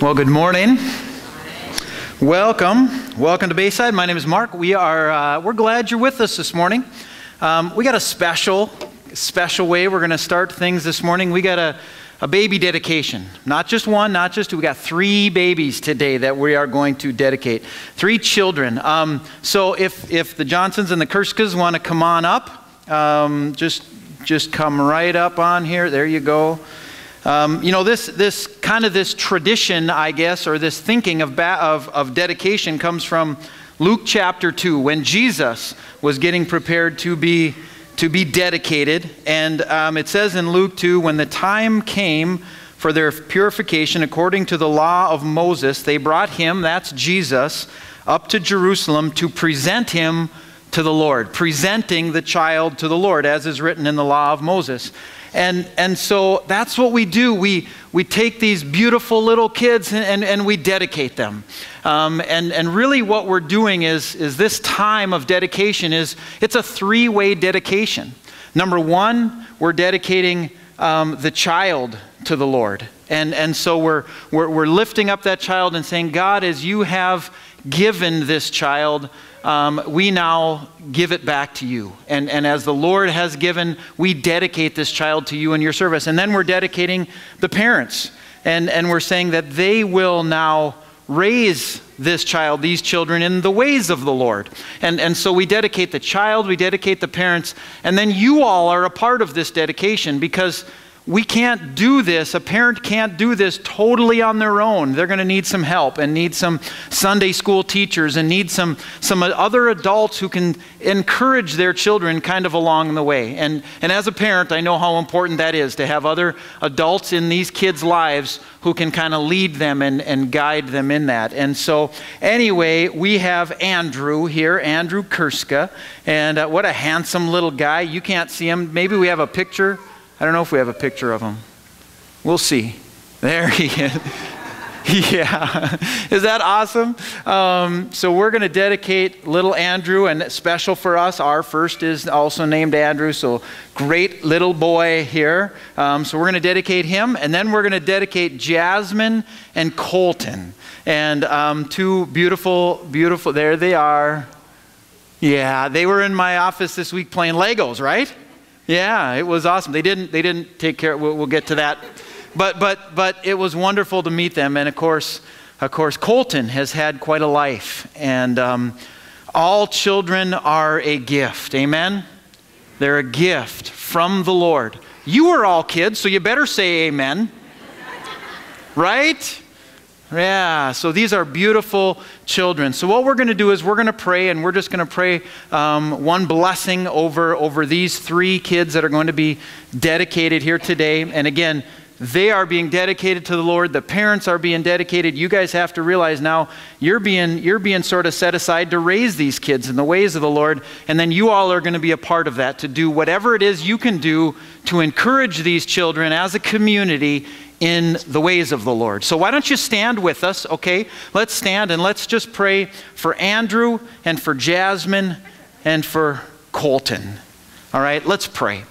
Well, good morning. Welcome. Welcome to Bayside. My name is Mark. We are, uh, we're glad you're with us this morning. Um, we got a special, special way we're going to start things this morning. We got a, a baby dedication. Not just one, not just two. We got three babies today that we are going to dedicate. Three children. Um, so if, if the Johnsons and the Kerskas want to come on up, um, just, just come right up on here. There you go. Um, you know, this, this kind of this tradition, I guess, or this thinking of, of, of dedication comes from Luke chapter 2, when Jesus was getting prepared to be, to be dedicated. And um, it says in Luke 2, when the time came for their purification according to the law of Moses, they brought him, that's Jesus, up to Jerusalem to present him to the Lord, presenting the child to the Lord, as is written in the law of Moses. And, and so that's what we do. We, we take these beautiful little kids and, and, and we dedicate them. Um, and, and really what we're doing is, is this time of dedication is, it's a three-way dedication. Number one, we're dedicating um, the child to the Lord. And, and so we're, we're, we're lifting up that child and saying, God, as you have given this child, um, we now give it back to you. And, and as the Lord has given, we dedicate this child to you and your service. And then we're dedicating the parents. And, and we're saying that they will now raise this child, these children, in the ways of the Lord. And, and so we dedicate the child, we dedicate the parents, and then you all are a part of this dedication because we can't do this. A parent can't do this totally on their own. They're going to need some help and need some Sunday school teachers and need some, some other adults who can encourage their children kind of along the way. And, and as a parent, I know how important that is to have other adults in these kids' lives who can kind of lead them and, and guide them in that. And so, anyway, we have Andrew here, Andrew Kurska. And uh, what a handsome little guy. You can't see him. Maybe we have a picture. I don't know if we have a picture of him. We'll see. There he is. yeah. Is that awesome? Um, so we're going to dedicate little Andrew, and special for us, our first is also named Andrew, so great little boy here. Um, so we're going to dedicate him, and then we're going to dedicate Jasmine and Colton. And um, two beautiful, beautiful, there they are. Yeah, they were in my office this week playing Legos, right? Yeah, it was awesome. They didn't, they didn't take care, we'll, we'll get to that. But, but, but it was wonderful to meet them. And of course, of course, Colton has had quite a life. And um, all children are a gift. Amen? They're a gift from the Lord. You are all kids, so you better say amen. right? Yeah, so these are beautiful children. So what we're going to do is we're going to pray, and we're just going to pray um, one blessing over over these three kids that are going to be dedicated here today. And again, they are being dedicated to the Lord. The parents are being dedicated. You guys have to realize now you're being you're being sort of set aside to raise these kids in the ways of the Lord, and then you all are going to be a part of that to do whatever it is you can do to encourage these children as a community in the ways of the Lord. So, why don't you stand with us, okay? Let's stand and let's just pray for Andrew and for Jasmine and for Colton. All right, let's pray.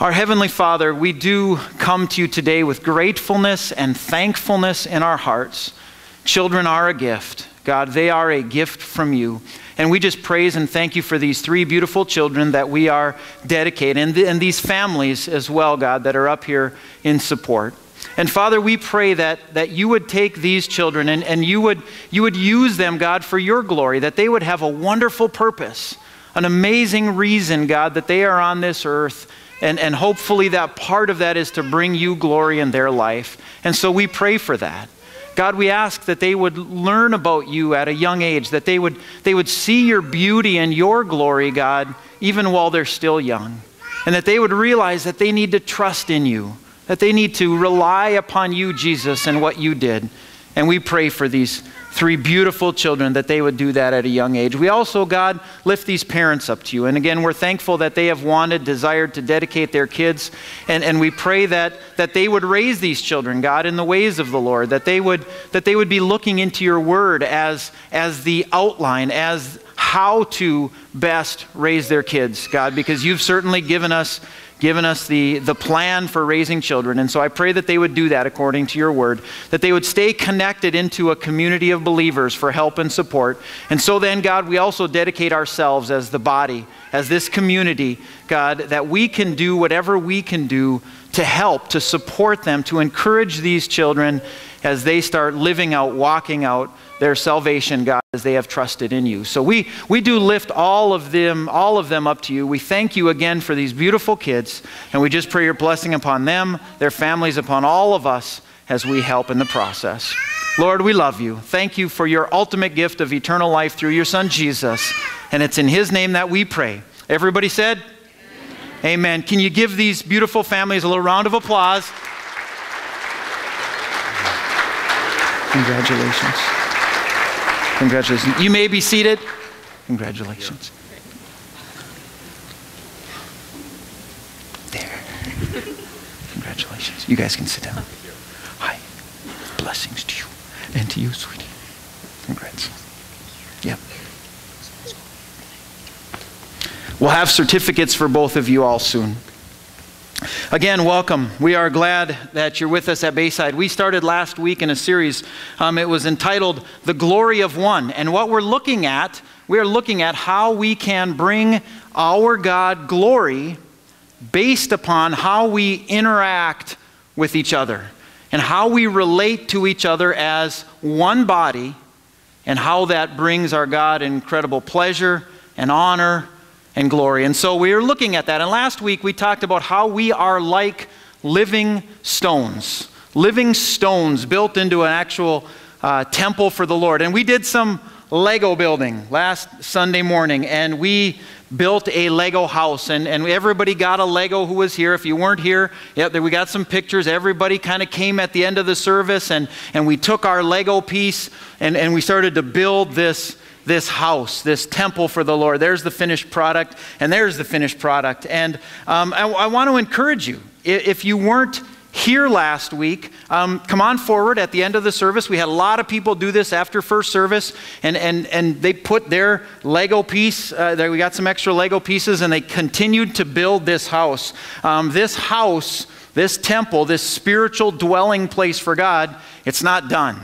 Our Heavenly Father, we do come to you today with gratefulness and thankfulness in our hearts. Children are a gift. God, they are a gift from you. And we just praise and thank you for these three beautiful children that we are dedicating, and, and these families as well, God, that are up here in support. And Father, we pray that, that you would take these children and, and you, would, you would use them, God, for your glory, that they would have a wonderful purpose, an amazing reason, God, that they are on this earth. And, and hopefully, that part of that is to bring you glory in their life. And so we pray for that. God, we ask that they would learn about you at a young age, that they would, they would see your beauty and your glory, God, even while they're still young. And that they would realize that they need to trust in you, that they need to rely upon you, Jesus, and what you did. And we pray for these three beautiful children that they would do that at a young age. We also, God, lift these parents up to you. And again, we're thankful that they have wanted, desired to dedicate their kids. And, and we pray that, that they would raise these children, God, in the ways of the Lord, that they would, that they would be looking into your word as, as the outline, as how to best raise their kids, God, because you've certainly given us given us the, the plan for raising children. And so I pray that they would do that according to your word, that they would stay connected into a community of believers for help and support. And so then, God, we also dedicate ourselves as the body, as this community, God, that we can do whatever we can do to help, to support them, to encourage these children as they start living out, walking out their salvation, God, as they have trusted in you. So we, we do lift all of them, all of them up to you. We thank you again for these beautiful kids, and we just pray your blessing upon them, their families, upon all of us as we help in the process. Lord, we love you. Thank you for your ultimate gift of eternal life through your Son Jesus. And it's in his name that we pray. Everybody said, Amen. Amen. Can you give these beautiful families a little round of applause? Congratulations. Congratulations. You may be seated. Congratulations. There. Congratulations. You guys can sit down. Hi. Blessings to you and to you, sweetie. Congrats. Yep. We'll have certificates for both of you all soon. Again, welcome. We are glad that you're with us at Bayside. We started last week in a series. Um, it was entitled The Glory of One. And what we're looking at, we are looking at how we can bring our God glory based upon how we interact with each other and how we relate to each other as one body and how that brings our God incredible pleasure and honor and glory. And so we are looking at that. And last week we talked about how we are like living stones, living stones built into an actual uh, temple for the Lord. And we did some Lego building last Sunday morning, and we built a Lego house. And, and everybody got a Lego who was here. If you weren't here, yeah, we got some pictures. Everybody kind of came at the end of the service, and, and we took our Lego piece and, and we started to build this this house, this temple for the Lord. There's the finished product, and there's the finished product. And um, I, I want to encourage you if you weren't here last week, um, come on forward at the end of the service. We had a lot of people do this after first service, and, and, and they put their Lego piece, uh, there, we got some extra Lego pieces, and they continued to build this house. Um, this house, this temple, this spiritual dwelling place for God, it's not done.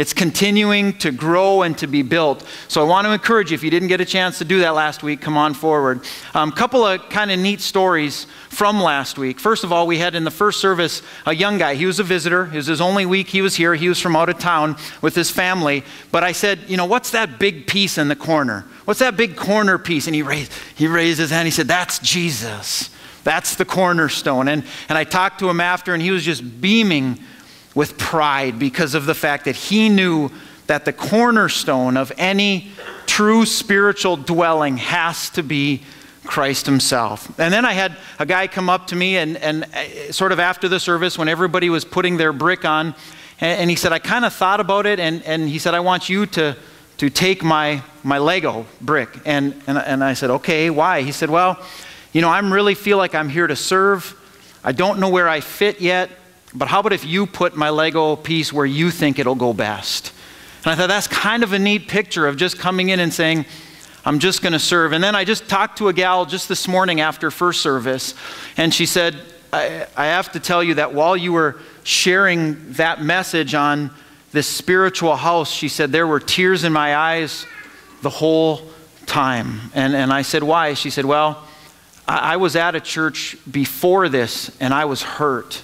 It's continuing to grow and to be built. So I want to encourage you, if you didn't get a chance to do that last week, come on forward. A um, couple of kind of neat stories from last week. First of all, we had in the first service a young guy. He was a visitor. It was his only week he was here. He was from out of town with his family. But I said, you know, what's that big piece in the corner? What's that big corner piece? And he raised, he raised his hand. He said, that's Jesus. That's the cornerstone. And, and I talked to him after, and he was just beaming with pride because of the fact that he knew that the cornerstone of any true spiritual dwelling has to be Christ Himself. And then I had a guy come up to me, and, and uh, sort of after the service, when everybody was putting their brick on, and, and he said, I kind of thought about it, and, and he said, I want you to, to take my, my Lego brick. And, and, and I said, Okay, why? He said, Well, you know, I am really feel like I'm here to serve. I don't know where I fit yet. But how about if you put my Lego piece where you think it'll go best? And I thought that's kind of a neat picture of just coming in and saying, I'm just going to serve. And then I just talked to a gal just this morning after first service, and she said, I, I have to tell you that while you were sharing that message on this spiritual house, she said, there were tears in my eyes the whole time. And, and I said, Why? She said, Well, I, I was at a church before this, and I was hurt.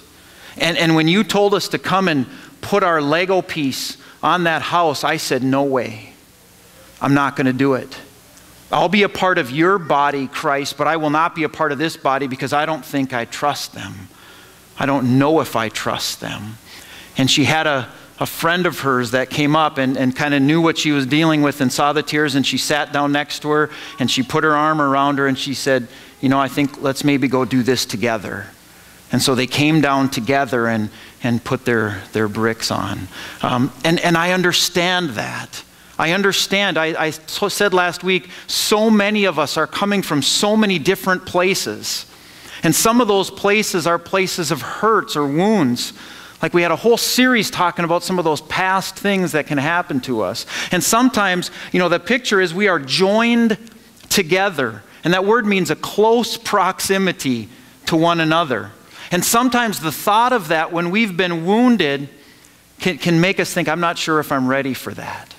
And, and when you told us to come and put our Lego piece on that house, I said, No way. I'm not going to do it. I'll be a part of your body, Christ, but I will not be a part of this body because I don't think I trust them. I don't know if I trust them. And she had a, a friend of hers that came up and, and kind of knew what she was dealing with and saw the tears, and she sat down next to her and she put her arm around her and she said, You know, I think let's maybe go do this together. And so they came down together and, and put their, their bricks on. Um, and, and I understand that. I understand. I, I said last week, so many of us are coming from so many different places. And some of those places are places of hurts or wounds. Like we had a whole series talking about some of those past things that can happen to us. And sometimes, you know, the picture is we are joined together. And that word means a close proximity to one another. And sometimes the thought of that when we've been wounded can, can make us think, I'm not sure if I'm ready for that.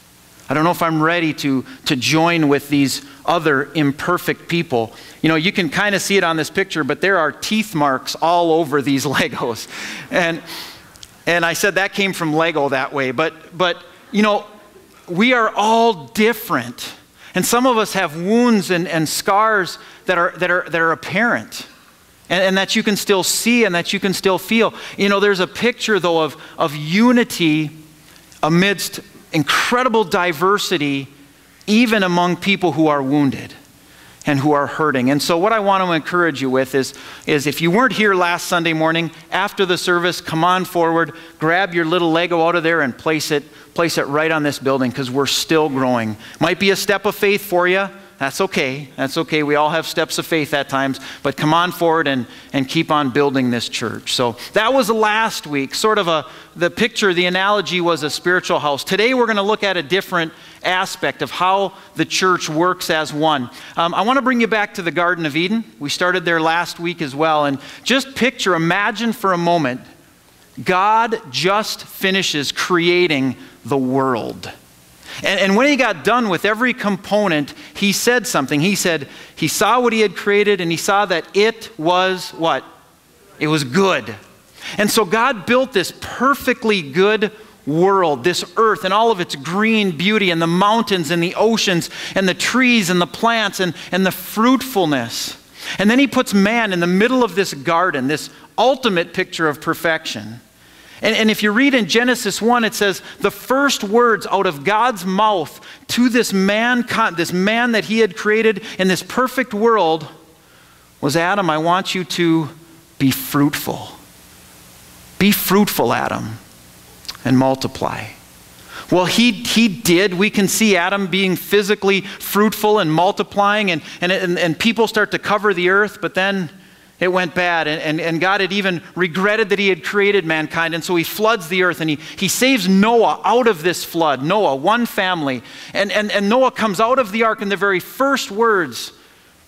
I don't know if I'm ready to, to join with these other imperfect people. You know, you can kind of see it on this picture, but there are teeth marks all over these Legos. And, and I said that came from Lego that way. But, but, you know, we are all different. And some of us have wounds and, and scars that are, that, are, that are apparent. And, and, that you can still see and that you can still feel. You know, there's a picture, though, of, of unity amidst incredible diversity, even among people who are wounded and who are hurting. And so, what I want to encourage you with is, is if you weren't here last Sunday morning, after the service, come on forward, grab your little Lego out of there and place it, place it right on this building because we're still growing. Might be a step of faith for you. That's okay. That's okay. We all have steps of faith at times, but come on forward and, and keep on building this church. So that was last week. Sort of a, the picture, the analogy was a spiritual house. Today we're going to look at a different aspect of how the church works as one. Um, I want to bring you back to the Garden of Eden. We started there last week as well. And just picture, imagine for a moment, God just finishes creating the world. And, and, when he got done with every component, he said something. He said, he saw what he had created and he saw that it was what? It was good. And so God built this perfectly good world, this earth and all of its green beauty, and the mountains and the oceans and the trees and the plants and, and the fruitfulness. And then he puts man in the middle of this garden, this ultimate picture of perfection. And, and, if you read in Genesis 1, it says, the first words out of God's mouth to this man, this man that he had created in this perfect world was Adam, I want you to be fruitful. Be fruitful, Adam, and multiply. Well, he, he did. We can see Adam being physically fruitful and multiplying, and, and, and, and people start to cover the earth, but then it went bad. And, and, and, God had even regretted that he had created mankind. And so he floods the earth and he, he saves Noah out of this flood. Noah, one family. And, and, and Noah comes out of the ark, and the very first words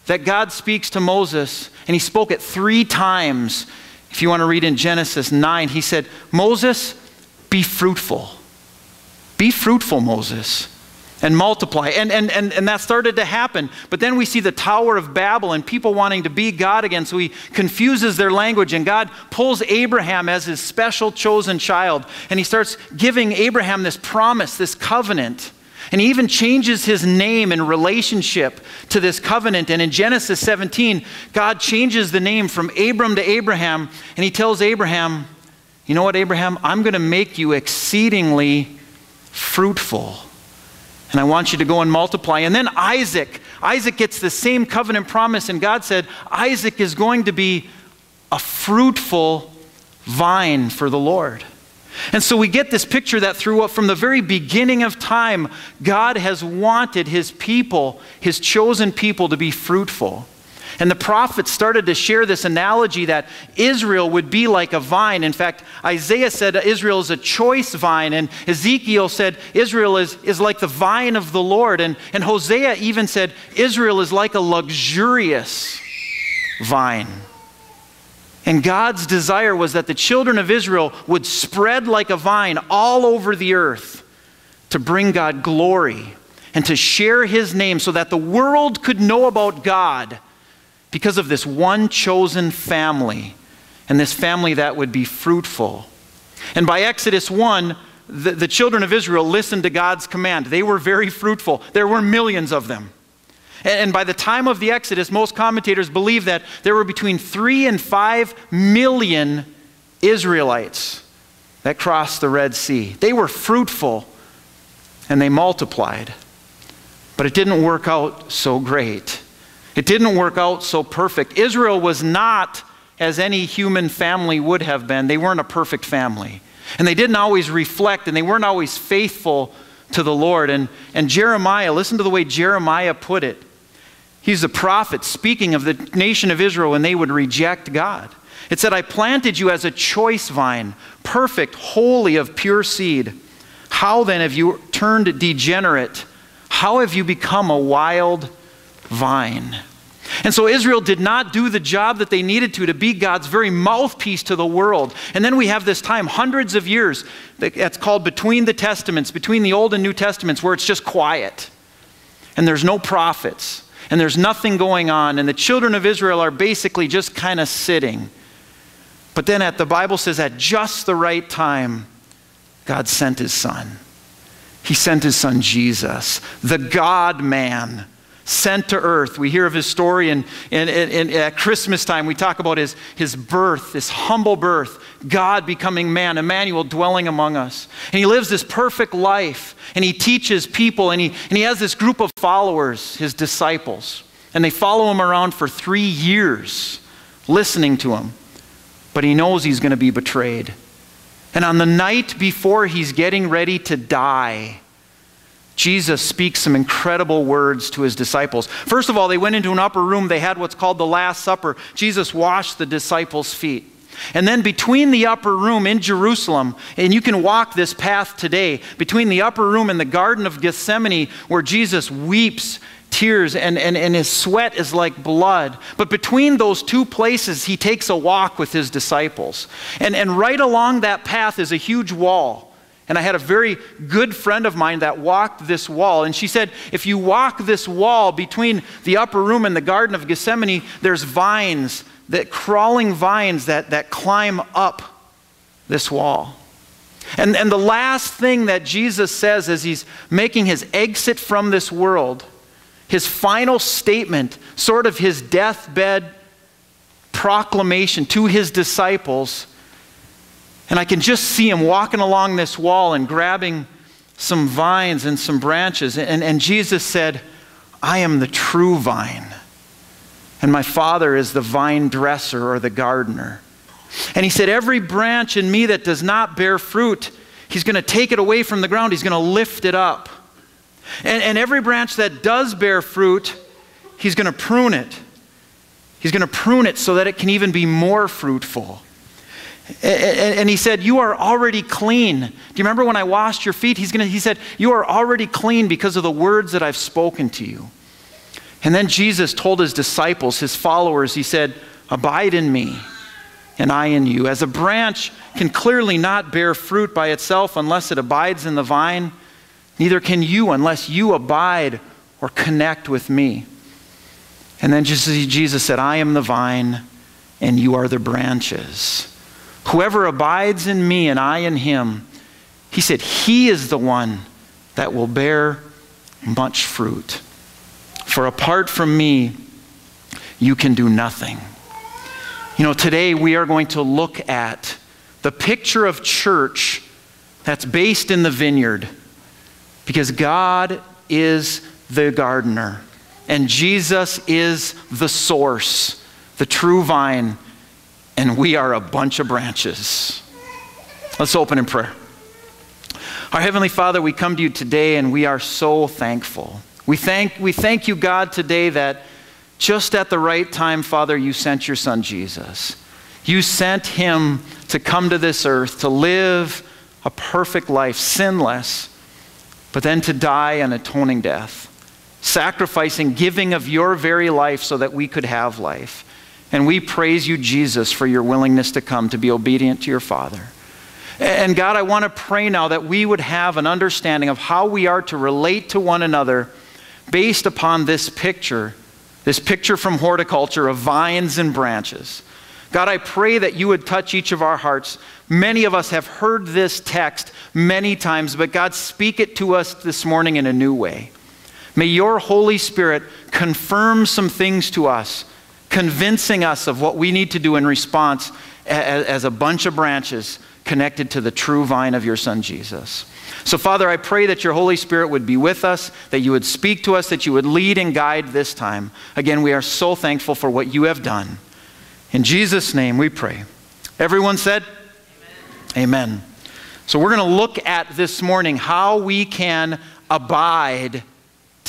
that God speaks to Moses, and he spoke it three times. If you want to read in Genesis 9, he said, Moses, be fruitful. Be fruitful, Moses and multiply. And, and, and, and that started to happen. But then we see the Tower of Babel and people wanting to be God again. So he confuses their language. And God pulls Abraham as his special chosen child. And he starts giving Abraham this promise, this covenant. And he even changes his name in relationship to this covenant. And in Genesis 17, God changes the name from Abram to Abraham. And he tells Abraham, You know what, Abraham? I'm going to make you exceedingly fruitful and I want you to go and multiply. And then Isaac. Isaac gets the same covenant promise, and God said, Isaac is going to be a fruitful vine for the Lord. And so we get this picture that through from the very beginning of time, God has wanted his people, his chosen people, to be fruitful. And the prophets started to share this analogy that Israel would be like a vine. In fact, Isaiah said Israel is a choice vine, and Ezekiel said Israel is, is like the vine of the Lord. And, and Hosea even said Israel is like a luxurious vine. And God's desire was that the children of Israel would spread like a vine all over the earth to bring God glory and to share his name so that the world could know about God because of this one chosen family, and this family that would be fruitful. And by Exodus 1, the, the children of Israel listened to God's command. They were very fruitful, there were millions of them. And, and by the time of the Exodus, most commentators believe that there were between three and five million Israelites that crossed the Red Sea. They were fruitful and they multiplied. But it didn't work out so great. It didn't work out so perfect. Israel was not as any human family would have been. They weren't a perfect family. And they didn't always reflect and they weren't always faithful to the Lord. And, and Jeremiah, listen to the way Jeremiah put it. He's a prophet speaking of the nation of Israel when they would reject God. It said, I planted you as a choice vine, perfect, holy, of pure seed. How then have you turned degenerate? How have you become a wild vine. And so Israel did not do the job that they needed to to be God's very mouthpiece to the world. And then we have this time, hundreds of years, that's called between the Testaments, between the Old and New Testaments, where it's just quiet. And there's no prophets. And there's nothing going on. And the children of Israel are basically just kind of sitting. But then at the Bible says at just the right time, God sent his son. He sent his son Jesus, the God man sent to earth. We hear of his story, and, and, and, at Christmas time, we talk about his, his birth, this humble birth, God becoming man, Emmanuel dwelling among us. And he lives this perfect life, and he teaches people, and he, and he has this group of followers, his disciples. And they follow him around for three years, listening to him. But he knows he's going to be betrayed. And on the night before he's getting ready to die, Jesus speaks some incredible words to his disciples. First of all, they went into an upper room. They had what's called the Last Supper. Jesus washed the disciples' feet. And then between the upper room in Jerusalem, and you can walk this path today, between the upper room and the Garden of Gethsemane, where Jesus weeps tears and, and, and his sweat is like blood. But between those two places, he takes a walk with his disciples. And, and right along that path is a huge wall. And I had a very good friend of mine that walked this wall. And she said, if you walk this wall between the upper room and the Garden of Gethsemane, there's vines, that crawling vines that, that climb up this wall. And, and the last thing that Jesus says as he's making his exit from this world, his final statement, sort of his deathbed proclamation to his disciples, and I can just see him walking along this wall and grabbing some vines and some branches. And, and Jesus said, I am the true vine, and my Father is the vine dresser or the gardener. And he said, Every branch in me that does not bear fruit, he's going to take it away from the ground, he's going to lift it up. And, and every branch that does bear fruit, he's going to prune it. He's going to prune it so that it can even be more fruitful. And he said, You are already clean. Do you remember when I washed your feet? He's gonna, he said, You are already clean because of the words that I've spoken to you. And then Jesus told his disciples, his followers, He said, Abide in me, and I in you. As a branch can clearly not bear fruit by itself unless it abides in the vine, neither can you unless you abide or connect with me. And then Jesus said, I am the vine, and you are the branches. Whoever abides in me and I in him, he said, he is the one that will bear much fruit. For apart from me, you can do nothing. You know, today we are going to look at the picture of church that's based in the vineyard because God is the gardener and Jesus is the source, the true vine and we are a bunch of branches. Let's open in prayer. Our Heavenly Father, we come to you today and we are so thankful. We thank, we thank you, God, today that just at the right time, Father, you sent your Son Jesus. You sent him to come to this earth to live a perfect life, sinless, but then to die an atoning death, sacrificing, giving of your very life so that we could have life. And we praise you, Jesus, for your willingness to come to be obedient to your Father. And God, I want to pray now that we would have an understanding of how we are to relate to one another based upon this picture, this picture from horticulture of vines and branches. God, I pray that you would touch each of our hearts. Many of us have heard this text many times, but God, speak it to us this morning in a new way. May your Holy Spirit confirm some things to us convincing us of what we need to do in response as, a bunch of branches connected to the true vine of your Son, Jesus. So, Father, I pray that your Holy Spirit would be with us, that you would speak to us, that you would lead and guide this time. Again, we are so thankful for what you have done. In Jesus' name we pray. Everyone said, Amen. Amen. So, we're going to look at this morning how we can abide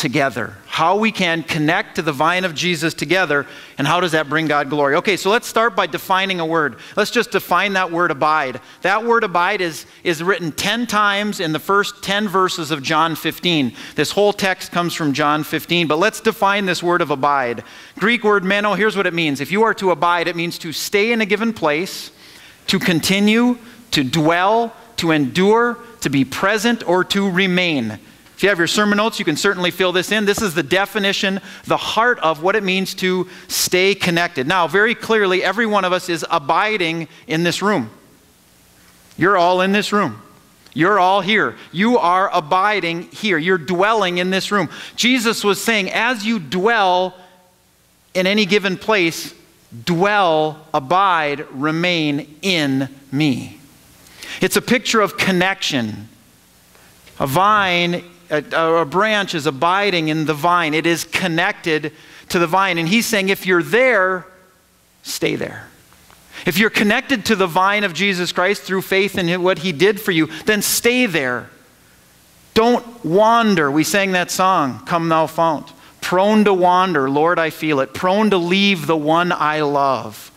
together. How we can connect to the vine of Jesus together, and how does that bring God glory? Okay, so let's start by defining a word. Let's just define that word abide. That word abide is, is written 10 times in the first 10 verses of John 15. This whole text comes from John 15, but let's define this word of abide. Greek word meno, here's what it means. If you are to abide, it means to stay in a given place, to continue, to dwell, to endure, to be present, or to remain. If you have your sermon notes, you can certainly fill this in. This is the definition, the heart of what it means to stay connected. Now, very clearly, every one of us is abiding in this room. You're all in this room. You're all here. You are abiding here. You're dwelling in this room. Jesus was saying, as you dwell in any given place, dwell, abide, remain in me. It's a picture of connection. A vine a, a branch is abiding in the vine, it is connected to the vine. And he's saying, if you're there, stay there. If you're connected to the vine of Jesus Christ through faith in what he did for you, then stay there. Don't wander. We sang that song, Come Thou Fount. Prone to wander, Lord, I feel it. Prone to leave the one I love.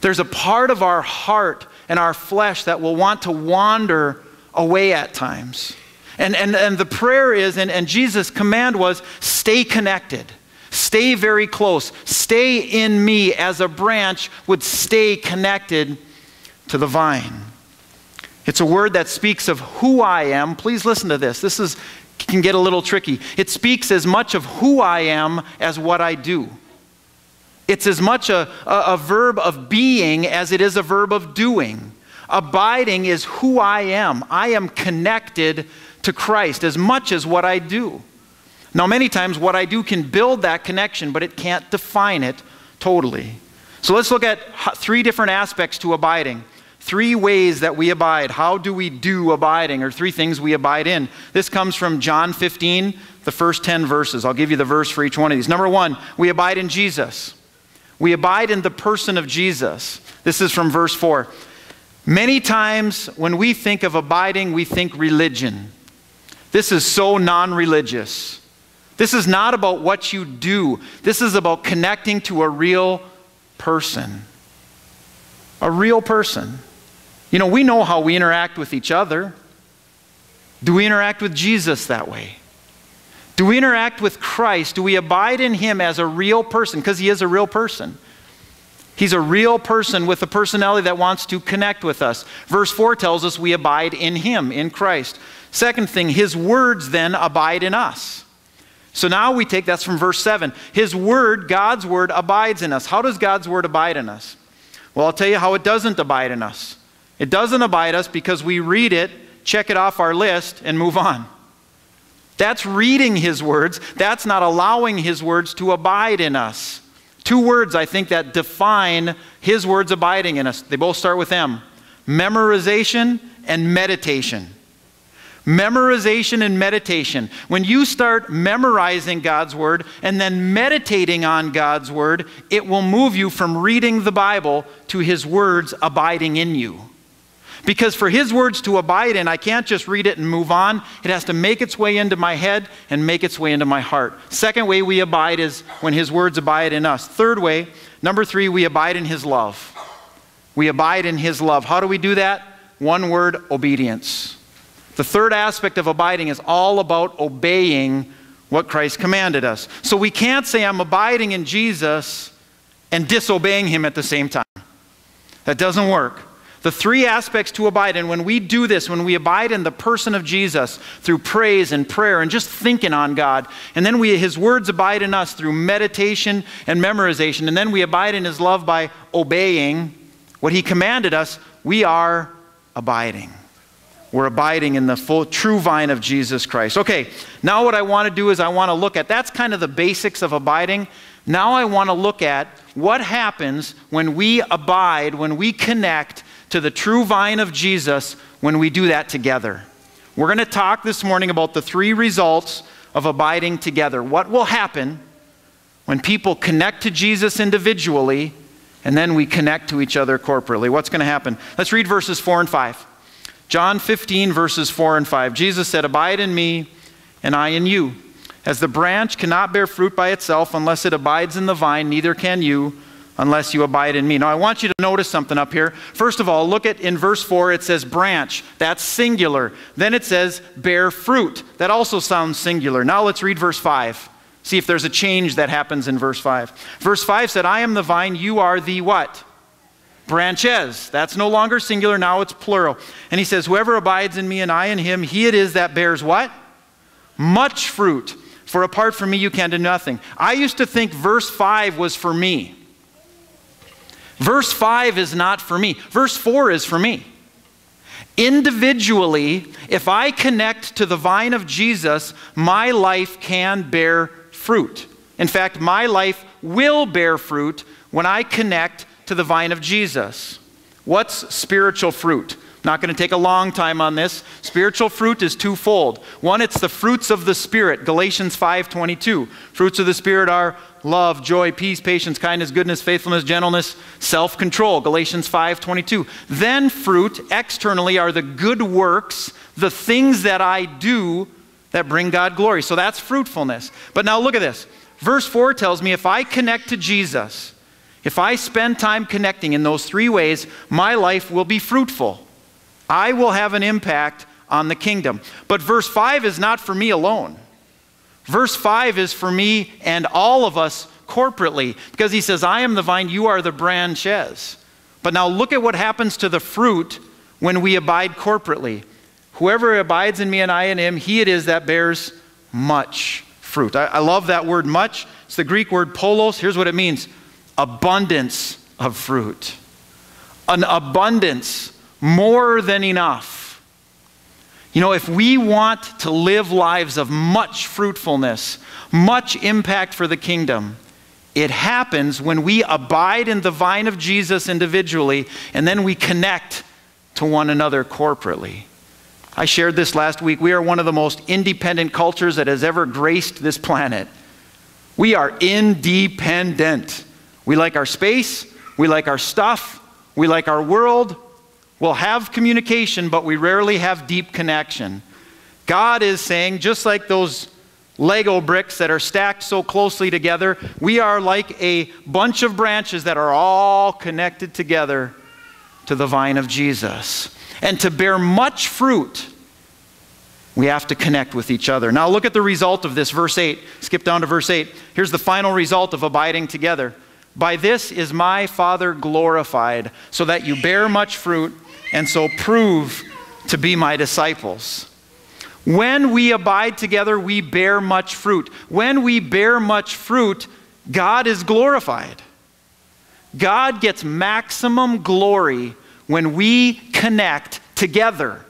There's a part of our heart and our flesh that will want to wander away at times. And, and, and the prayer is, and, and Jesus' command was, stay connected. Stay very close. Stay in me as a branch would stay connected to the vine. It's a word that speaks of who I am. Please listen to this. This is, can get a little tricky. It speaks as much of who I am as what I do. It's as much a, a, a verb of being as it is a verb of doing. Abiding is who I am. I am connected to Christ as much as what I do. Now, many times what I do can build that connection, but it can't define it totally. So let's look at three different aspects to abiding. Three ways that we abide. How do we do abiding, or three things we abide in? This comes from John 15, the first 10 verses. I'll give you the verse for each one of these. Number one, we abide in Jesus. We abide in the person of Jesus. This is from verse 4. Many times when we think of abiding, we think religion. This is so non religious. This is not about what you do, this is about connecting to a real person. A real person. You know, we know how we interact with each other. Do we interact with Jesus that way? Do we interact with Christ? Do we abide in Him as a real person? Because He is a real person. He's a real person with a personality that wants to connect with us. Verse 4 tells us we abide in Him, in Christ. Second thing, his words then abide in us. So now we take that's from verse 7. His word, God's word, abides in us. How does God's word abide in us? Well, I'll tell you how it doesn't abide in us. It doesn't abide us because we read it, check it off our list, and move on. That's reading his words. That's not allowing his words to abide in us. Two words, I think, that define his words abiding in us. They both start with M memorization and meditation. Memorization and meditation. When you start memorizing God's Word and then meditating on God's Word, it will move you from reading the Bible to His words abiding in you. Because for His words to abide in, I can't just read it and move on. It has to make its way into my head and make its way into my heart. Second way we abide is when His words abide in us. Third way, number three, we abide in His love. We abide in His love. How do we do that? One word obedience. The third aspect of abiding is all about obeying what Christ commanded us. So we can't say, I'm abiding in Jesus and disobeying him at the same time. That doesn't work. The three aspects to abide in, when we do this, when we abide in the person of Jesus through praise and prayer and just thinking on God, and then we, his words abide in us through meditation and memorization, and then we abide in his love by obeying what he commanded us, we are abiding. We're abiding in the full true vine of Jesus Christ. Okay, now what I want to do is I want to look at that's kind of the basics of abiding. Now I want to look at what happens when we abide, when we connect to the true vine of Jesus, when we do that together. We're going to talk this morning about the three results of abiding together. What will happen when people connect to Jesus individually and then we connect to each other corporately? What's going to happen? Let's read verses 4 and 5. John 15, verses 4 and 5. Jesus said, Abide in me, and I in you. As the branch cannot bear fruit by itself unless it abides in the vine, neither can you unless you abide in me. Now, I want you to notice something up here. First of all, look at in verse 4, it says branch. That's singular. Then it says bear fruit. That also sounds singular. Now, let's read verse 5. See if there's a change that happens in verse 5. Verse 5 said, I am the vine, you are the what? Branches. That's no longer singular, now it's plural. And he says, Whoever abides in me and I in him, he it is that bears what? Much fruit. For apart from me, you can do nothing. I used to think verse 5 was for me. Verse 5 is not for me. Verse 4 is for me. Individually, if I connect to the vine of Jesus, my life can bear fruit. In fact, my life will bear fruit when I connect to the vine of Jesus. What's spiritual fruit? Not going to take a long time on this. Spiritual fruit is twofold. One, it's the fruits of the Spirit, Galatians 5:22. Fruits of the Spirit are love, joy, peace, patience, kindness, goodness, faithfulness, gentleness, self-control, Galatians 5:22. Then fruit externally are the good works, the things that I do that bring God glory. So that's fruitfulness. But now look at this. Verse 4 tells me if I connect to Jesus, if I spend time connecting in those three ways, my life will be fruitful. I will have an impact on the kingdom. But verse 5 is not for me alone. Verse 5 is for me and all of us corporately because he says, I am the vine, you are the branches. But now look at what happens to the fruit when we abide corporately. Whoever abides in me and I in him, he it is that bears much fruit. I, I love that word much. It's the Greek word polos. Here's what it means abundance of fruit. An abundance more than enough. You know, if we want to live lives of much fruitfulness, much impact for the kingdom, it happens when we abide in the vine of Jesus individually and then we connect to one another corporately. I shared this last week. We are one of the most independent cultures that has ever graced this planet. We are independent. We like our space, we like our stuff, we like our world, We'll have communication, but we rarely have deep connection. God is saying, just like those Lego bricks that are stacked so closely together, we are like a bunch of branches that are all connected together to the vine of Jesus. And to bear much fruit, we have to connect with each other. Now, look at the result of this, verse 8. Skip down to verse 8. Here's the final result of abiding together. By this is my Father glorified, so that you bear much fruit and so prove to be my disciples. When we abide together, we bear much fruit. When we bear much fruit, God is glorified. God gets maximum glory when we connect together.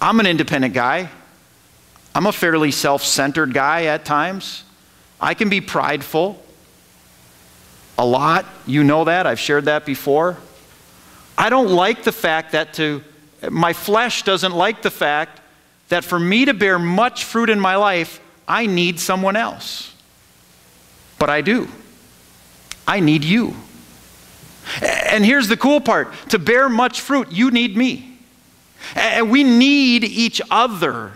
I'm an independent guy. I'm a fairly self centered guy at times. I can be prideful a lot. You know that. I've shared that before. I don't like the fact that to, my flesh doesn't like the fact that for me to bear much fruit in my life, I need someone else. But I do. I need you. And here's the cool part to bear much fruit, you need me. And we need each other.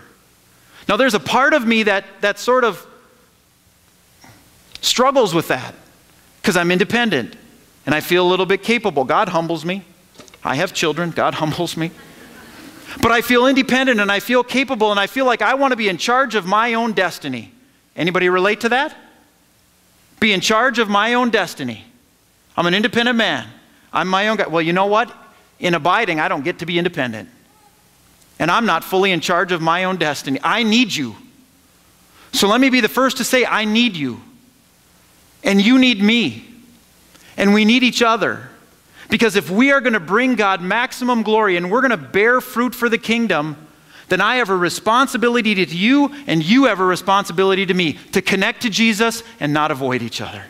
Now, there's a part of me that, that sort of struggles with that because I'm independent and I feel a little bit capable. God humbles me. I have children, God humbles me. But I feel independent and I feel capable and I feel like I want to be in charge of my own destiny. Anybody relate to that? Be in charge of my own destiny. I'm an independent man. I'm my own guy. Well, you know what? In abiding, I don't get to be independent. And I'm not fully in charge of my own destiny. I need you. So let me be the first to say, I need you. And you need me. And we need each other. Because if we are going to bring God maximum glory and we're going to bear fruit for the kingdom, then I have a responsibility to you and you have a responsibility to me to connect to Jesus and not avoid each other.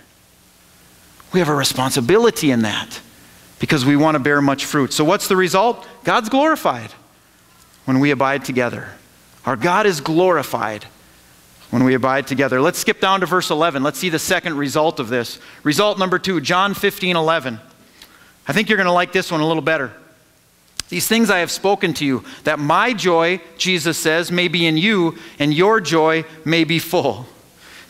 We have a responsibility in that because we want to bear much fruit. So, what's the result? God's glorified when we abide together. Our God is glorified when we abide together. Let's skip down to verse 11. Let's see the second result of this. Result number two, John 15 11. I think you're going to like this one a little better. These things I have spoken to you, that my joy, Jesus says, may be in you, and your joy may be full.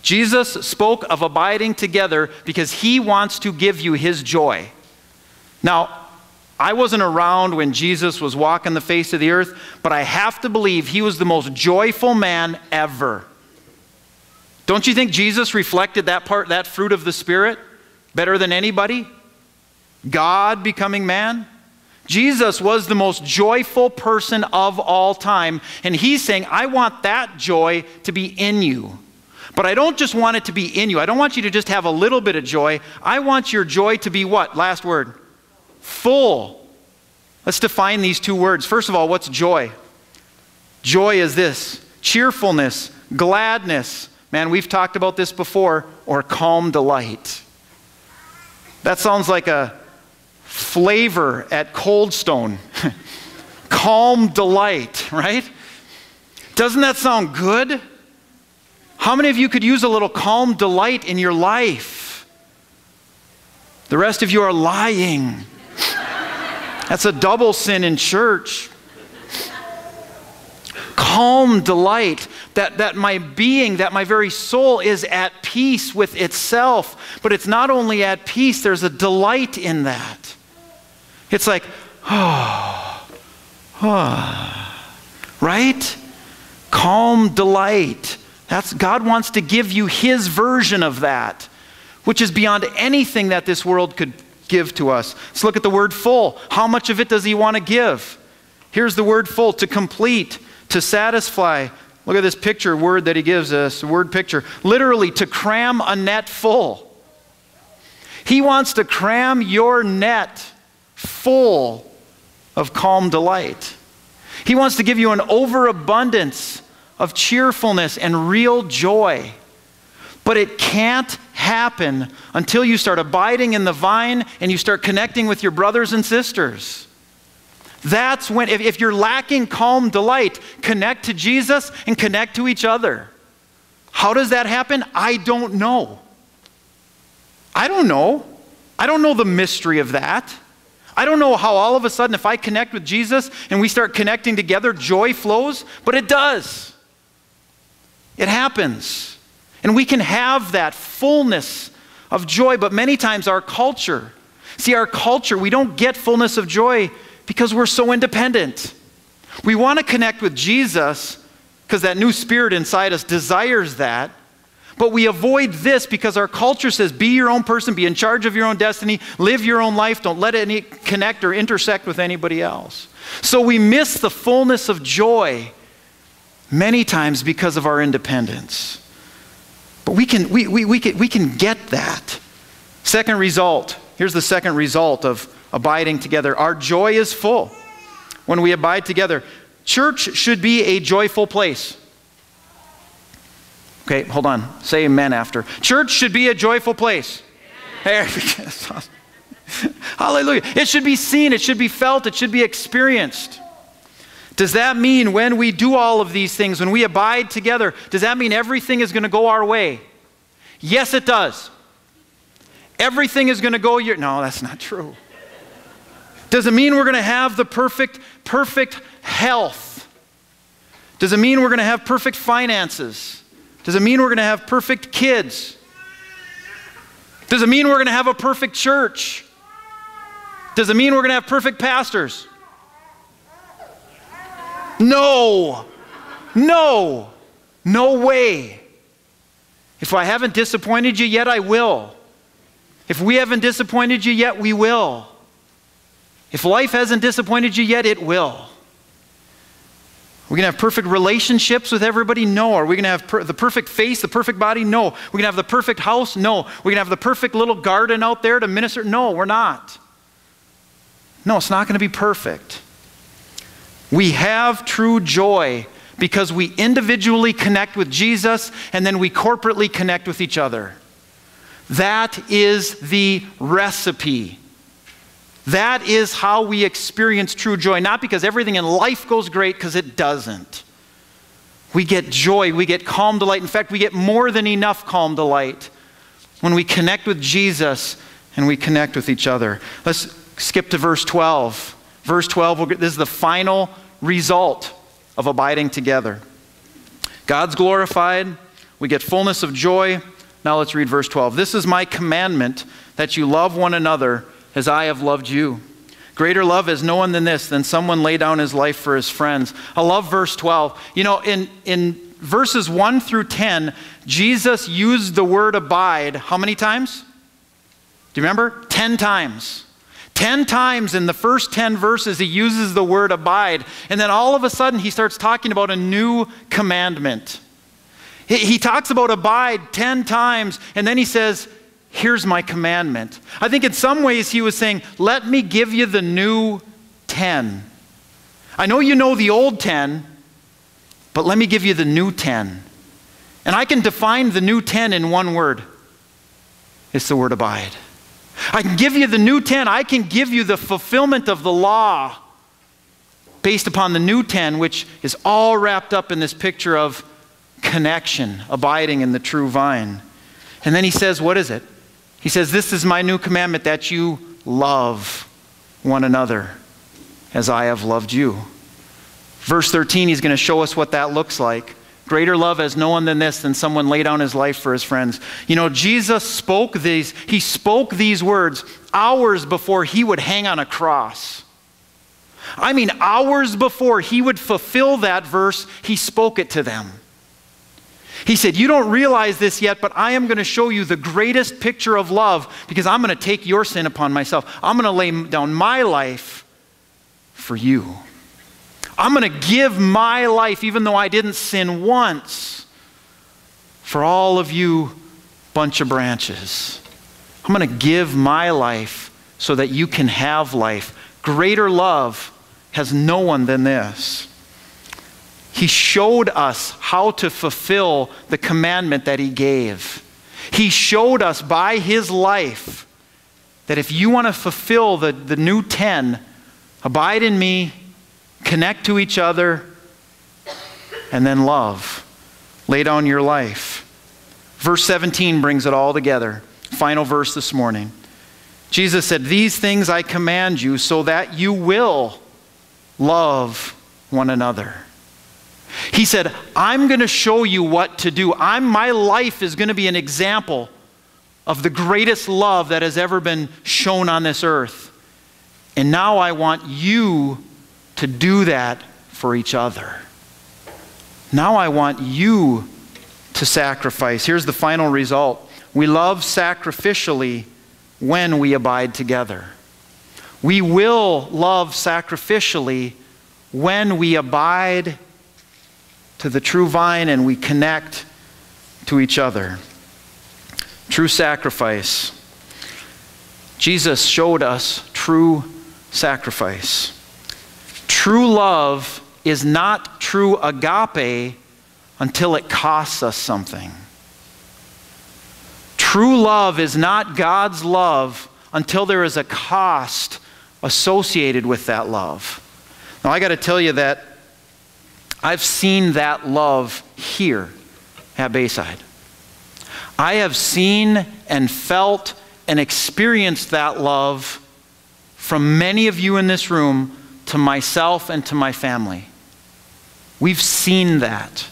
Jesus spoke of abiding together because he wants to give you his joy. Now, I wasn't around when Jesus was walking the face of the earth, but I have to believe he was the most joyful man ever. Don't you think Jesus reflected that part, that fruit of the Spirit, better than anybody? God becoming man? Jesus was the most joyful person of all time, and he's saying, I want that joy to be in you. But I don't just want it to be in you. I don't want you to just have a little bit of joy. I want your joy to be what? Last word full. Let's define these two words. First of all, what's joy? Joy is this cheerfulness, gladness. Man, we've talked about this before, or calm delight. That sounds like a flavor at Cold Stone. calm delight, right? Doesn't that sound good? How many of you could use a little calm delight in your life? The rest of you are lying. That's a double sin in church. Calm delight, that, that my being, that my very soul is at peace with itself. But it's not only at peace, there's a delight in that. It's like, oh, oh, right? Calm delight. That's, God wants to give you His version of that, which is beyond anything that this world could give to us. Let's look at the word full. How much of it does he want to give? Here's the word full to complete, to satisfy. Look at this picture word that he gives us, word picture. Literally, to cram a net full. He wants to cram your net full of calm delight. He wants to give you an overabundance of cheerfulness and real joy. But it can't happen until you start abiding in the vine and you start connecting with your brothers and sisters. That's when, if, if you're lacking calm delight, connect to Jesus and connect to each other. How does that happen? I don't know. I don't know. I don't know the mystery of that. I don't know how all of a sudden, if I connect with Jesus and we start connecting together, joy flows, but it does. It happens. And we can have that fullness of joy, but many times our culture, see, our culture, we don't get fullness of joy because we're so independent. We want to connect with Jesus because that new spirit inside us desires that. But we avoid this because our culture says be your own person, be in charge of your own destiny, live your own life, don't let any connect or intersect with anybody else. So we miss the fullness of joy many times because of our independence. But we can, we, we, we, can, we can get that. Second result here's the second result of abiding together our joy is full when we abide together. Church should be a joyful place. Okay, hold on. Say amen after. Church should be a joyful place. Hallelujah. It should be seen, it should be felt, it should be experienced. Does that mean when we do all of these things, when we abide together, does that mean everything is going to go our way? Yes, it does. Everything is going to go your No, that's not true. Does it mean we're going to have the perfect perfect health? Does it mean we're going to have perfect finances? Does it mean we're going to have perfect kids? Does it mean we're going to have a perfect church? Does it mean we're going to have perfect pastors? No. No. No way. If I haven't disappointed you yet, I will. If we haven't disappointed you yet, we will. If life hasn't disappointed you yet, it will. We're going to have perfect relationships with everybody? No. Are we going to have per- the perfect face, the perfect body? No. We're going to have the perfect house? No. We're going to have the perfect little garden out there to minister? No, we're not. No, it's not going to be perfect. We have true joy because we individually connect with Jesus and then we corporately connect with each other. That is the recipe. That is how we experience true joy, not because everything in life goes great, because it doesn't. We get joy, we get calm delight. In fact, we get more than enough calm delight when we connect with Jesus and we connect with each other. Let's skip to verse 12. Verse 12, this is the final result of abiding together. God's glorified, we get fullness of joy. Now let's read verse 12. This is my commandment that you love one another as I have loved you. Greater love is no one than this, than someone lay down his life for his friends. I love verse 12. You know, in, in verses 1 through 10, Jesus used the word abide how many times? Do you remember? 10 times. 10 times in the first 10 verses, he uses the word abide. And then all of a sudden, he starts talking about a new commandment. He, he talks about abide 10 times, and then he says, Here's my commandment. I think in some ways he was saying, Let me give you the new 10. I know you know the old 10, but let me give you the new 10. And I can define the new 10 in one word it's the word abide. I can give you the new 10. I can give you the fulfillment of the law based upon the new 10, which is all wrapped up in this picture of connection, abiding in the true vine. And then he says, What is it? He says, This is my new commandment that you love one another as I have loved you. Verse 13, he's going to show us what that looks like. Greater love has no one than this, than someone lay down his life for his friends. You know, Jesus spoke these, he spoke these words hours before he would hang on a cross. I mean, hours before he would fulfill that verse, he spoke it to them. He said, You don't realize this yet, but I am going to show you the greatest picture of love because I'm going to take your sin upon myself. I'm going to lay down my life for you. I'm going to give my life, even though I didn't sin once, for all of you bunch of branches. I'm going to give my life so that you can have life. Greater love has no one than this. He showed us how to fulfill the commandment that He gave. He showed us by His life that if you want to fulfill the, the new 10, abide in me, connect to each other, and then love. Lay down your life. Verse 17 brings it all together. Final verse this morning. Jesus said, These things I command you so that you will love one another. He said, I'm going to show you what to do. I'm, my life is going to be an example of the greatest love that has ever been shown on this earth. And now I want you to do that for each other. Now I want you to sacrifice. Here's the final result we love sacrificially when we abide together. We will love sacrificially when we abide to the true vine and we connect to each other. True sacrifice. Jesus showed us true sacrifice. True love is not true agape until it costs us something. True love is not God's love until there is a cost associated with that love. Now, I got to tell you that I've seen that love here at Bayside. I have seen and felt and experienced that love from many of you in this room to myself and to my family. We've seen that.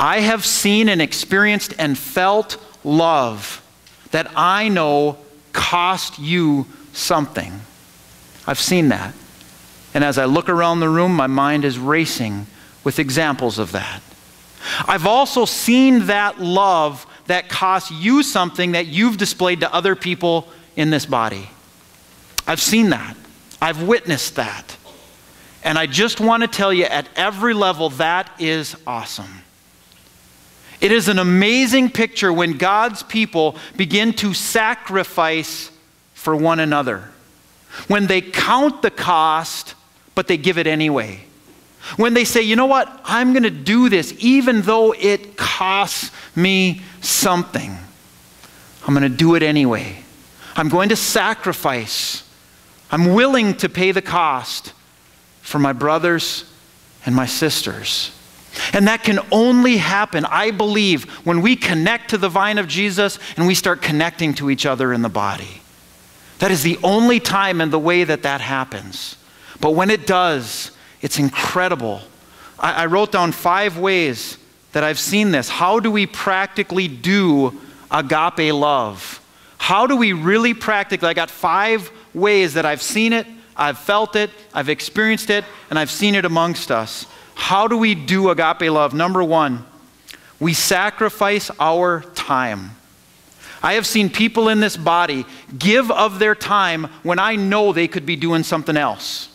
I have seen and experienced and felt love that I know cost you something. I've seen that. And as I look around the room, my mind is racing with examples of that. I've also seen that love that costs you something that you've displayed to other people in this body. I've seen that. I've witnessed that. And I just want to tell you at every level, that is awesome. It is an amazing picture when God's people begin to sacrifice for one another. When they count the cost, but they give it anyway. When they say, you know what, I'm going to do this even though it costs me something. I'm going to do it anyway. I'm going to sacrifice. I'm willing to pay the cost for my brothers and my sisters. And that can only happen, I believe, when we connect to the vine of Jesus and we start connecting to each other in the body. That is the only time and the way that that happens. But when it does, it's incredible. I, I wrote down five ways that I've seen this. How do we practically do agape love? How do we really practically? I got five ways that I've seen it, I've felt it, I've experienced it, and I've seen it amongst us. How do we do agape love? Number one, we sacrifice our time. I have seen people in this body give of their time when I know they could be doing something else.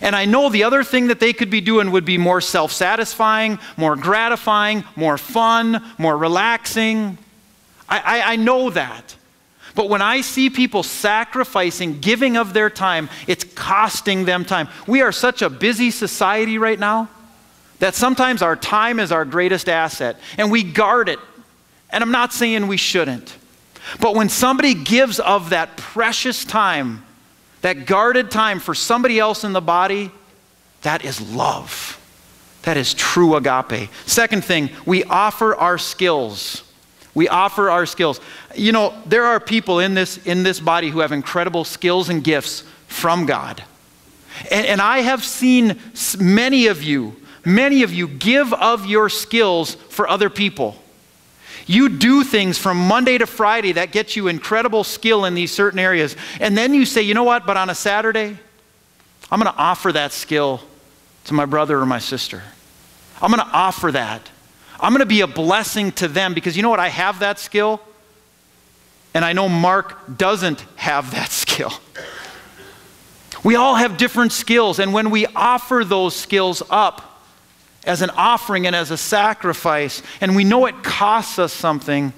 And I know the other thing that they could be doing would be more self satisfying, more gratifying, more fun, more relaxing. I, I, I, know that. But when I see people sacrificing, giving of their time, it's costing them time. We are such a busy society right now that sometimes our time is our greatest asset and we guard it. And I'm not saying we shouldn't. But when somebody gives of that precious time, that guarded time for somebody else in the body, that is love. That is true agape. Second thing, we offer our skills. We offer our skills. You know, there are people in this, in this body who have incredible skills and gifts from God. And, and I have seen many of you, many of you give of your skills for other people. You do things from Monday to Friday that get you incredible skill in these certain areas. And then you say, you know what, but on a Saturday, I'm going to offer that skill to my brother or my sister. I'm going to offer that. I'm going to be a blessing to them because you know what? I have that skill. And I know Mark doesn't have that skill. We all have different skills. And when we offer those skills up, as an offering and as a sacrifice, and we know it costs us something,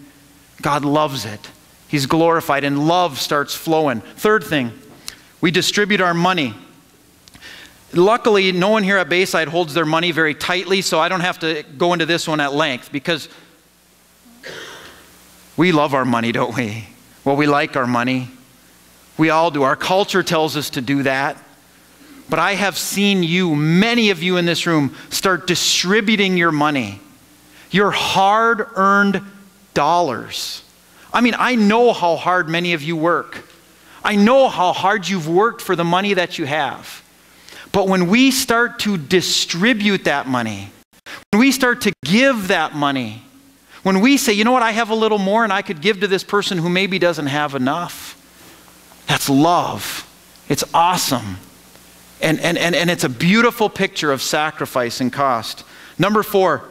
God loves it. He's glorified, and love starts flowing. Third thing, we distribute our money. Luckily, no one here at Bayside holds their money very tightly, so I don't have to go into this one at length because we love our money, don't we? Well, we like our money. We all do. Our culture tells us to do that. But I have seen you, many of you in this room, start distributing your money, your hard earned dollars. I mean, I know how hard many of you work. I know how hard you've worked for the money that you have. But when we start to distribute that money, when we start to give that money, when we say, you know what, I have a little more and I could give to this person who maybe doesn't have enough, that's love. It's awesome. And, and, and, and it's a beautiful picture of sacrifice and cost. Number four,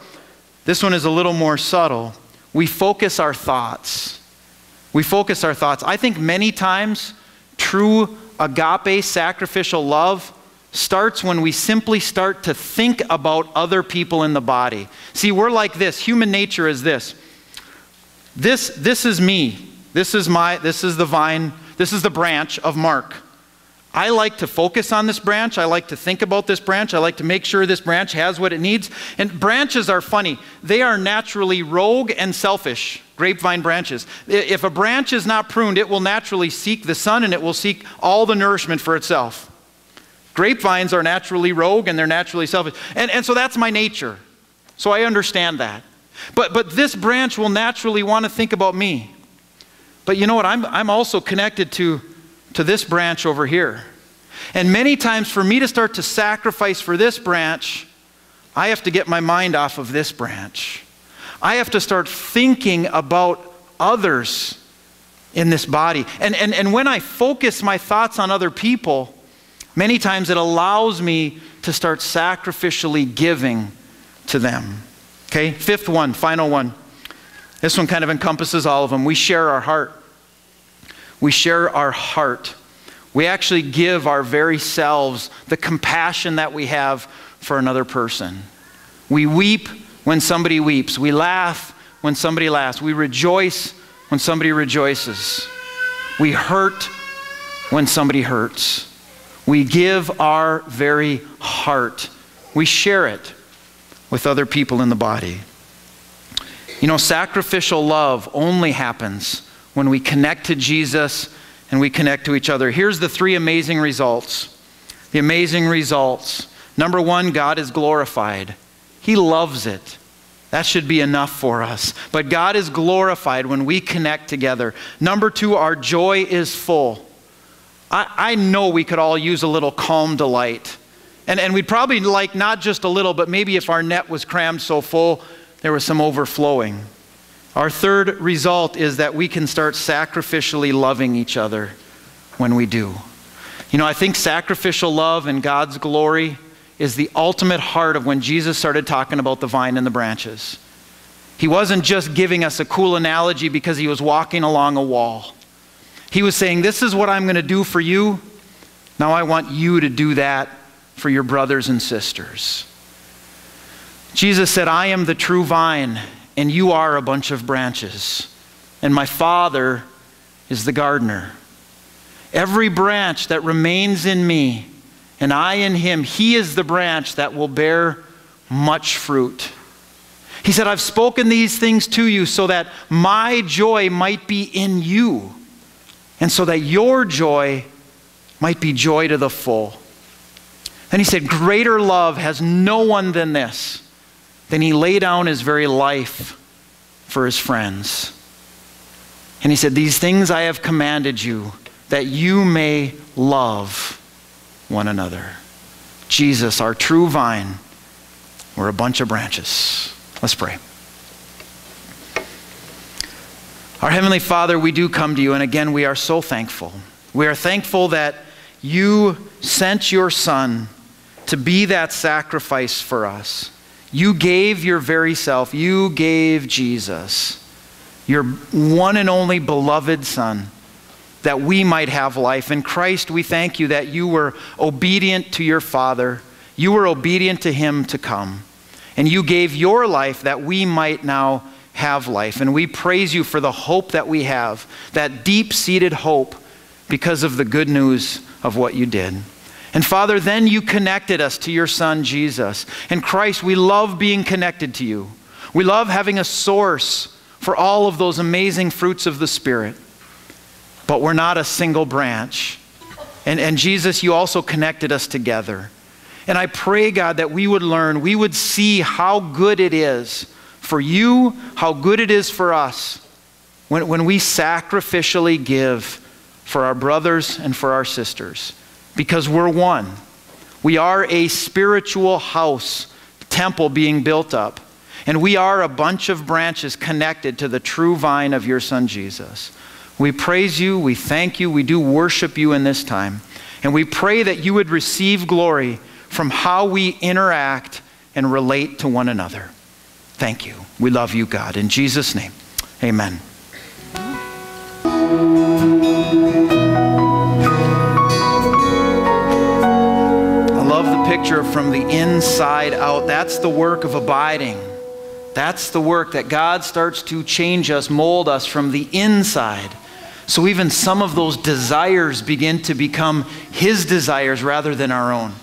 this one is a little more subtle. We focus our thoughts. We focus our thoughts. I think many times true agape sacrificial love starts when we simply start to think about other people in the body. See, we're like this. Human nature is this. This, this is me. This is my, this is the vine, this is the branch of Mark. I like to focus on this branch. I like to think about this branch. I like to make sure this branch has what it needs. And branches are funny. They are naturally rogue and selfish, grapevine branches. If a branch is not pruned, it will naturally seek the sun and it will seek all the nourishment for itself. Grapevines are naturally rogue and they're naturally selfish. And, and so that's my nature. So I understand that. But, but this branch will naturally want to think about me. But you know what? I'm, I'm also connected to to this branch over here. And many times, for me to start to sacrifice for this branch, I have to get my mind off of this branch. I have to start thinking about others in this body. And, and, and when I focus my thoughts on other people, many times it allows me to start sacrificially giving to them. Okay, fifth one, final one. This one kind of encompasses all of them. We share our heart we share our heart. We actually give our very selves the compassion that we have for another person. We weep when somebody weeps. We laugh when somebody laughs. We rejoice when somebody rejoices. We hurt when somebody hurts. We give our very heart. We share it with other people in the body. You know, sacrificial love only happens when we connect to Jesus and we connect to each other. Here's the three amazing results. The amazing results. Number one, God is glorified. He loves it. That should be enough for us. But God is glorified when we connect together. Number two, our joy is full. I, I know we could all use a little calm delight. And, and we'd probably like not just a little, but maybe if our net was crammed so full, there was some overflowing. Our third result is that we can start sacrificially loving each other when we do. You know, I think sacrificial love and God's glory is the ultimate heart of when Jesus started talking about the vine and the branches. He wasn't just giving us a cool analogy because he was walking along a wall. He was saying, This is what I'm going to do for you. Now I want you to do that for your brothers and sisters. Jesus said, I am the true vine, and you are a bunch of branches. And my Father is the gardener. Every branch that remains in me, and I in him, he is the branch that will bear much fruit. He said, I've spoken these things to you so that my joy might be in you, and so that your joy might be joy to the full. And he said, Greater love has no one than this, than he lay down his very life for his friends. And he said, These things I have commanded you, that you may love one another. Jesus, our true vine, we're a bunch of branches. Let's pray. Our Heavenly Father, we do come to you, and again, we are so thankful. We are thankful that you sent your Son to be that sacrifice for us. You gave your very self. You gave Jesus, your one and only beloved Son, that we might have life. In Christ, we thank you that you were obedient to your Father. You were obedient to Him to come. And you gave your life that we might now have life. And we praise you for the hope that we have, that deep seated hope because of the good news of what you did. And Father, then you connected us to your Son, Jesus. And Christ, we love being connected to you. We love having a source for all of those amazing fruits of the Spirit. But we're not a single branch. And, and Jesus, you also connected us together. And I pray, God, that we would learn, we would see how good it is for you, how good it is for us when, when we sacrificially give for our brothers and for our sisters because we're one. We are a spiritual house, temple being built up. And we are a bunch of branches connected to the true vine of your Son Jesus. We praise you, we thank you, we do worship you in this time. And we pray that you would receive glory from how we interact and relate to one another. Thank you. We love you, God. In Jesus' name, amen. Picture from the inside out. That's the work of abiding. That's the work that God starts to change us, mold us from the inside. So even some of those desires begin to become His desires rather than our own.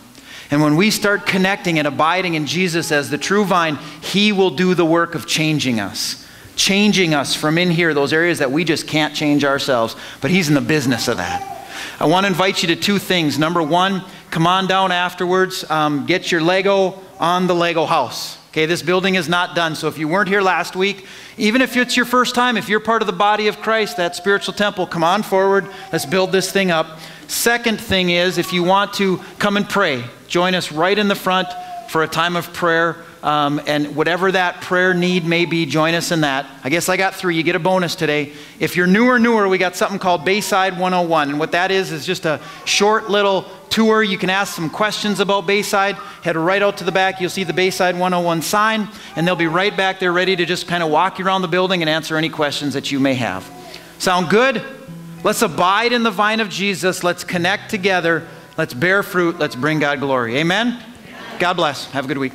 And when we start connecting and abiding in Jesus as the true vine, He will do the work of changing us, changing us from in here, those areas that we just can't change ourselves. But He's in the business of that. I want to invite you to two things. Number one, come on down afterwards, um, get your Lego on the Lego house. Okay, this building is not done. So if you weren't here last week, even if it's your first time, if you're part of the body of Christ, that spiritual temple, come on forward. Let's build this thing up. Second thing is, if you want to come and pray, join us right in the front for a time of prayer. Um, and whatever that prayer need may be, join us in that. I guess I got three. You get a bonus today. If you're newer, newer, we got something called Bayside 101. And what that is, is just a short little tour. You can ask some questions about Bayside. Head right out to the back. You'll see the Bayside 101 sign, and they'll be right back there ready to just kind of walk you around the building and answer any questions that you may have. Sound good? Let's abide in the vine of Jesus. Let's connect together. Let's bear fruit. Let's bring God glory. Amen? God bless. Have a good week.